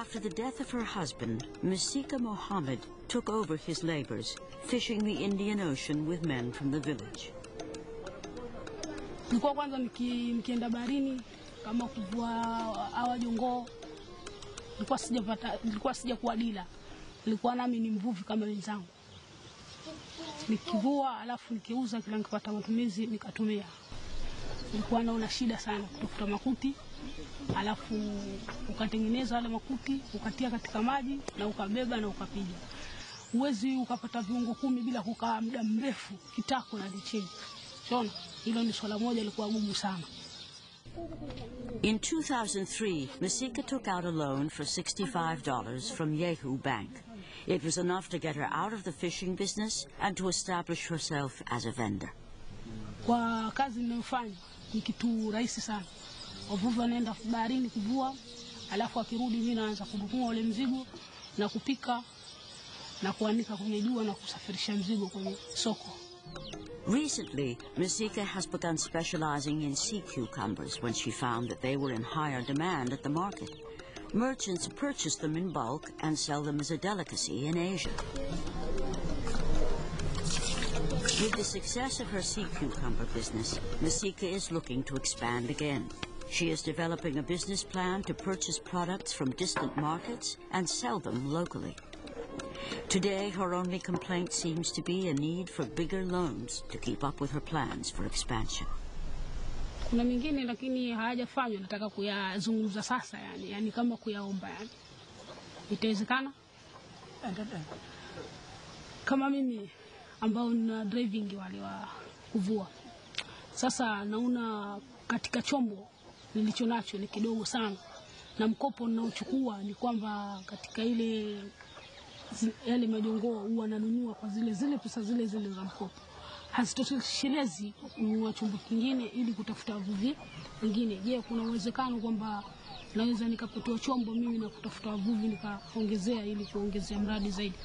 After the death of her husband, Masika Mohammad took over his labors, fishing the Indian Ocean with men from the village. Nikivua alafu nikiuza, kila nikipata matumizi nikatumia. Nilikuwa naona shida sana kutafuta makuti, alafu ukatengeneza wale makuti ukatia katika maji na ukabeba na ukapiga. Huwezi ukapata viungo kumi bila kukaa muda mrefu kitako na licheni. sona hilo ni swala moja lilikuwa gumu sana. In 2003, Masika took out a loan for $65 from Yehu Bank. It was enough to get her out of the fishing business and to establish herself as a vendor. Kwa kazi ninayofanya ni kitu rahisi sana. Wavuvi wanaenda baharini kuvua, alafu akirudi mimi naanza kununua ule mzigo na kupika na kuanika kwenye jua na kusafirisha mzigo kwenye soko. Recently, Masika has begun specializing in sea cucumbers when she found that they were in higher demand at the market. Merchants purchase them in bulk and sell them as a delicacy in Asia. With the success of her sea cucumber business, Masika is looking to expand again. She is developing a business plan to purchase products from distant markets and sell them locally. Today, her only complaint seems to be a need for bigger loans to keep up with her plans for expansion. Kuna mengine lakini hayajafanywa, nataka kuyazungumza sasa, yani, yani kama kuyaomba, yani itawezekana kama mimi ambao nina driving wale wa kuvua. Sasa naona katika chombo nilicho nacho ni kidogo sana, na mkopo ninaochukua ni kwamba katika ile zi- yale majongoo huwa nanunua kwa zile zile pesa zile zile za mkopo, hazitoshelezi kununua chombo kingine ili kutafuta wavuvi wengine. Je, kuna uwezekano kwamba naweza nikapotoa chombo mimi na kutafuta wavuvi nikaongezea ili kuongezea mradi zaidi?